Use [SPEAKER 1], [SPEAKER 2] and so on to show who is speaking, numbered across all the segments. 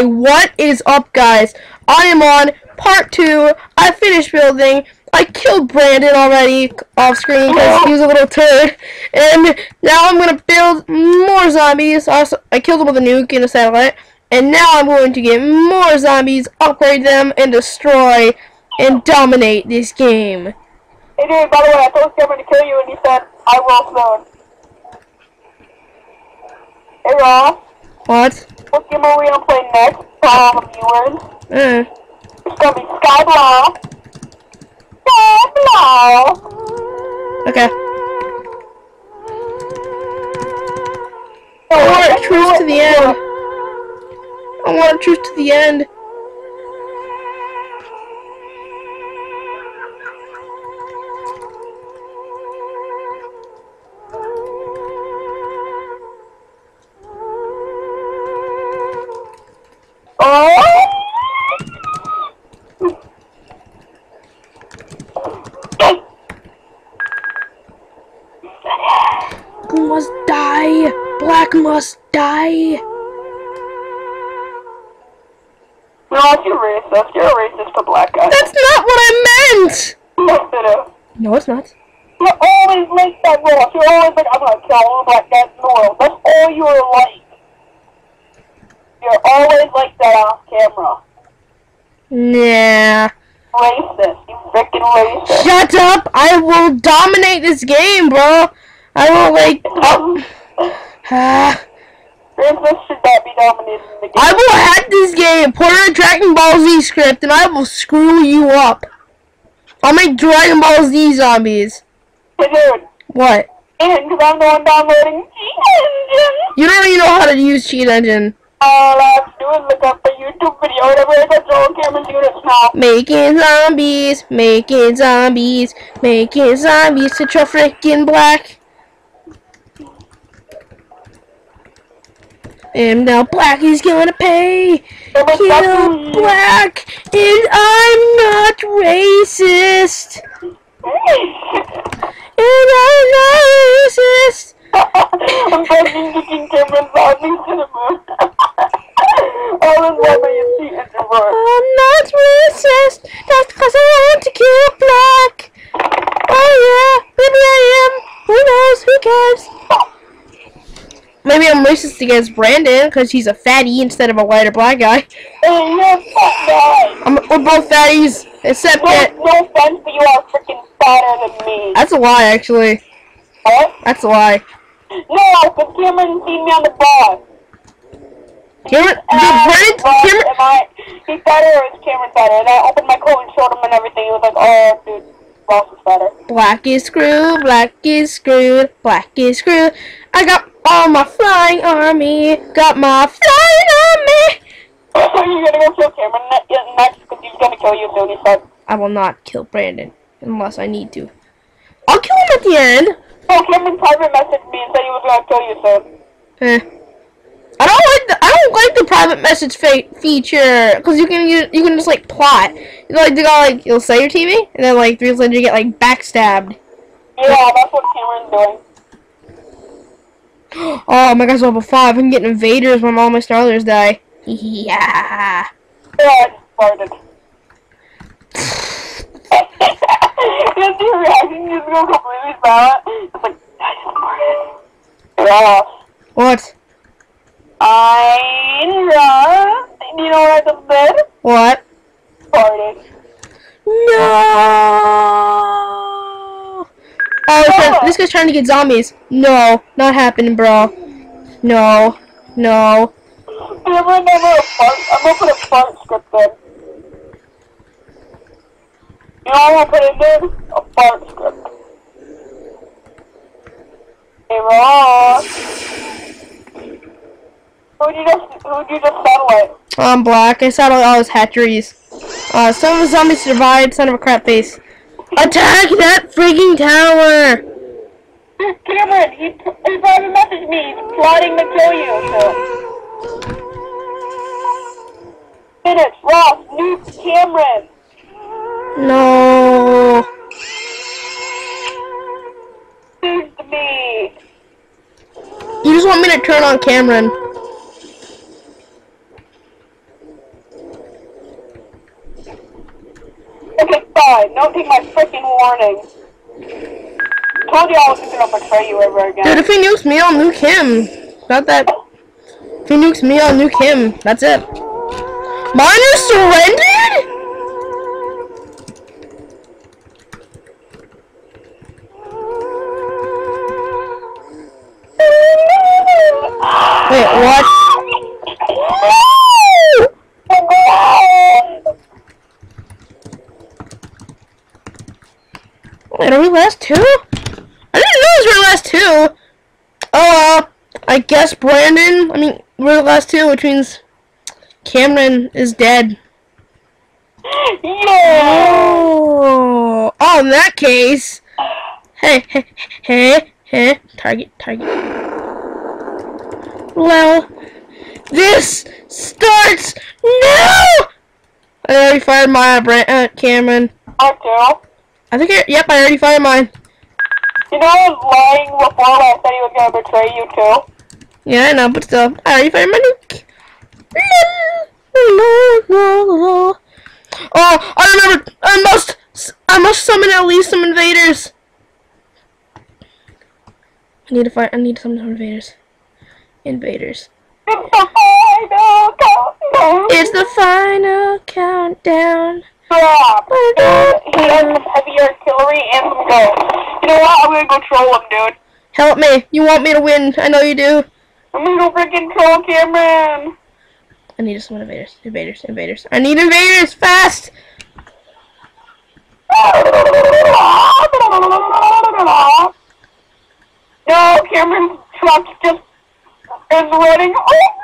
[SPEAKER 1] What is up, guys? I am on part two. I finished building. I killed Brandon already off screen because oh. he was a little turd. And now I'm going to build more zombies. Also, I killed him with a nuke and a satellite. And now I'm going to get more zombies, upgrade them, and destroy and dominate this game.
[SPEAKER 2] Hey dude, by the way, I told Cameron to kill you and he said, I will soon. Hey Ross,
[SPEAKER 1] What?
[SPEAKER 2] what game are we gonna play next for all the viewers?
[SPEAKER 1] Uh,
[SPEAKER 2] It's gonna be Skyblaw. Skyblaw!
[SPEAKER 1] okay. I want a truce to the end. I want a truce to the end.
[SPEAKER 2] Ross, you're racist. You're a racist to black guys.
[SPEAKER 1] That's not what I meant.
[SPEAKER 2] Yes, it is.
[SPEAKER 1] No, it's not.
[SPEAKER 2] You're always like that, Ross. You're always like, I'm gonna kill all the black guys in the world. That's all you're like. You're always like that off camera.
[SPEAKER 1] Nah.
[SPEAKER 2] Racist. You freaking racist.
[SPEAKER 1] Shut up! I will dominate this game, bro. I will like. Oh.
[SPEAKER 2] Should not be dominating the game.
[SPEAKER 1] I will hack this game. Put in a Dragon Ball Z script, and I will screw you up. I'll make Dragon Ball Z zombies.
[SPEAKER 2] Hey, dude.
[SPEAKER 1] What?
[SPEAKER 2] And because I'm the one downloading Cheat Engine.
[SPEAKER 1] You don't even know how to use Cheat Engine.
[SPEAKER 2] All I have to do is look up the YouTube video, whatever it is, Joel Cameron it now.
[SPEAKER 1] Making zombies, making zombies, making zombies to your freaking black. And now Black is gonna pay. Kill Black, and I'm not racist. And I'm not racist.
[SPEAKER 2] I'm fucking kicking Cameron zombie to. All of them you see in the world.
[SPEAKER 1] I'm not racist. That's because I want to kill Black. Oh yeah, maybe I am. Who knows? Who cares? Maybe Against Brandon because he's a fatty instead of a white or black guy.
[SPEAKER 2] Hey, you're fat guy.
[SPEAKER 1] I'm, we're both fatties, except
[SPEAKER 2] No,
[SPEAKER 1] that
[SPEAKER 2] no offense, but you are freaking fatter than me.
[SPEAKER 1] that's a lie. Actually,
[SPEAKER 2] What?
[SPEAKER 1] that's a lie.
[SPEAKER 2] No, because Cameron seen me on the bus.
[SPEAKER 1] Cameron,
[SPEAKER 2] Uh,
[SPEAKER 1] Brandon, Cameron,
[SPEAKER 2] am I, he's better or is Cameron better? And I opened my coat and showed him and everything. He was like, oh, dude, Ross is better.
[SPEAKER 1] Black is screwed, black is screwed, black is screwed. I got all my flying army, got my flying army.
[SPEAKER 2] You're gonna go kill Cameron next because he's gonna kill you soon, he said.
[SPEAKER 1] I will not kill Brandon unless I need to. I'll kill him at the end.
[SPEAKER 2] Oh, Cameron private messaged me and said he was gonna kill you soon.
[SPEAKER 1] Eh. I don't like the I don't like the private message fe- feature because you can use, you can just like plot. You know, like they got like you'll say your TV and then like three years later you get like backstabbed.
[SPEAKER 2] Yeah, that's what Cameron's doing.
[SPEAKER 1] Oh my gosh, level five. I'm getting invaders when all my starters die. Yeah.
[SPEAKER 2] Yeah, I just farted. you see your reaction, just go completely silent. It's like, I just farted. Ross.
[SPEAKER 1] What?
[SPEAKER 2] Do you know what I just did?
[SPEAKER 1] What?
[SPEAKER 2] Farted.
[SPEAKER 1] No. Oh, this guy- this guy's trying to get zombies. No, not happening, bro. No, no.
[SPEAKER 2] Cameron never a fart. I'm gonna put a fart script in. You know what I'm gonna put in? A fart script. Hey Ross. Who'd you just who'd you just satellite?
[SPEAKER 1] I'm black. I saw all his hatcheries. Uh, some of the zombies survived. Son of a crap face. Attack that freaking tower!
[SPEAKER 2] Cameron, he he probably messaged me. He's plotting to kill you. So. Finish, Ross. Nuke Cameron.
[SPEAKER 1] No.
[SPEAKER 2] Excuse me.
[SPEAKER 1] You just want me to turn on Cameron.
[SPEAKER 2] Okay, fine. Don't take my freaking warning. Told you I wasn't gonna betray you ever again.
[SPEAKER 1] Dude, if he nukes me, I'll nuke him. Not that? If he nukes me, I'll nuke him. That's it. Miner surrendered? Wait, what? We last two? I didn't know it was our last two. Oh, well, I guess Brandon, I mean, we're the last two, which means Cameron is dead. Oh, oh, in that case, hey, hey, hey, hey, target, target. Well, this starts now! I already fired my Brand, uh, Cameron.
[SPEAKER 2] I do.
[SPEAKER 1] I think, I, yep, I already fired mine.
[SPEAKER 2] You know I was lying before when I said he was gonna betray you too?
[SPEAKER 1] Yeah, I know, but still, I already fired my nuke. Oh, I remember. I must. I must summon at least some invaders. I need to find. I need some invaders. Invaders.
[SPEAKER 2] It's the final countdown!
[SPEAKER 1] It's the final countdown.
[SPEAKER 2] Stop! He has some heavy artillery and some guns. You know what? I'm gonna go troll him, dude.
[SPEAKER 1] Help me. You want me to win? I know you do.
[SPEAKER 2] I'm gonna go freaking troll Cameron!
[SPEAKER 1] I need some invaders. Invaders. Invaders. I need invaders fast.
[SPEAKER 2] No, Cameron's truck just is running over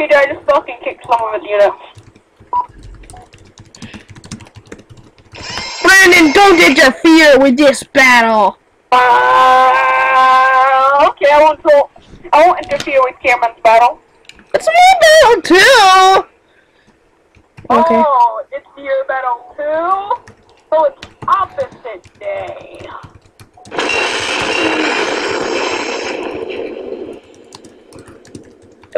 [SPEAKER 2] Okay, I just fucking kicked some of his units.
[SPEAKER 1] Brandon, don't interfere with this battle.
[SPEAKER 2] Uh, okay, I won't go. I won't interfere with Cameron's battle.
[SPEAKER 1] It's my battle too. Okay.
[SPEAKER 2] Oh, it's your battle too. So it's opposite day.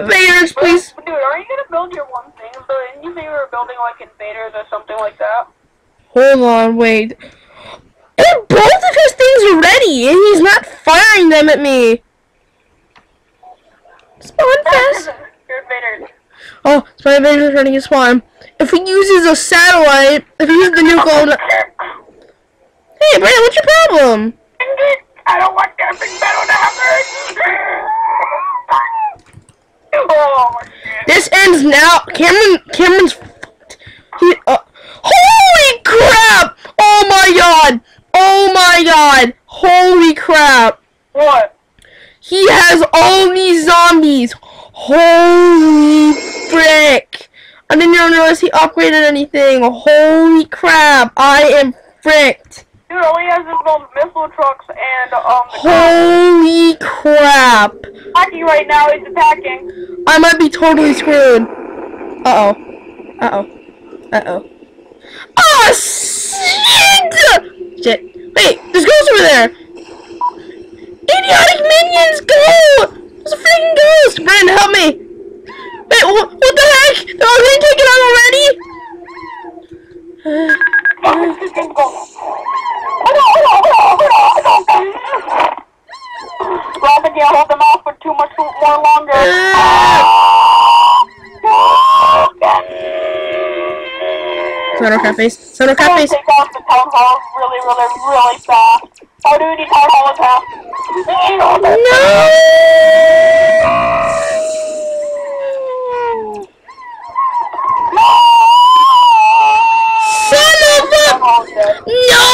[SPEAKER 1] Invaders, please.
[SPEAKER 2] Dude, are you gonna build your one thing? So, didn't you say you were building like invaders or something like that?
[SPEAKER 1] Hold on, wait. And both of his things are ready, and he's not firing them at me. Spawn fast. Oh, Spy Invader is running his spawn. If he uses a satellite, if he uses the nuke on... Hey, Brandon, what's your problem?
[SPEAKER 2] I don't want big battle to happen. Oh shit.
[SPEAKER 1] This ends now. Cameron, Cameron's... fucked. He, uh, holy crap! Oh my god! Oh my god! Holy crap!
[SPEAKER 2] What?
[SPEAKER 1] He has all these zombies. Holy frick! I didn't even realize he upgraded anything. Holy crap! I am fricked.
[SPEAKER 2] Dude, all he has is those missile trucks and um.
[SPEAKER 1] Holy crap!
[SPEAKER 2] attacking right now. He's attacking.
[SPEAKER 1] I might be totally screwed. Uh oh. Uh oh. Uh oh. Oh shit! Shit. Wait, there's ghosts over there. Idiotic minions, go! There's a freaking ghost. Brandon, help me. Wait, wh- what the heck? They're already taken out already? Uh,
[SPEAKER 2] go. Robin can't hold them off for too much more longer.
[SPEAKER 1] Sono face. Sono face.
[SPEAKER 2] take off the town hall really, really, really fast. How do we need town hall attack?
[SPEAKER 1] Son of a...
[SPEAKER 2] Town hall is dead.
[SPEAKER 1] No!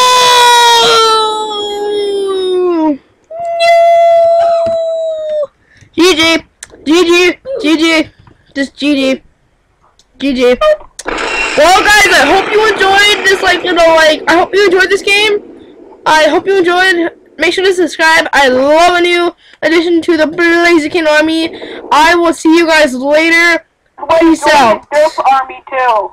[SPEAKER 1] No! GG. GG. GG. Just GG. GG. Well, guys, I hope you enjoyed this, like, you know, like, I hope you enjoyed this game. I hope you enjoyed. Make sure to subscribe. I love a new addition to the Blaziken Army. I will see you guys later. Peace out.
[SPEAKER 2] Army too.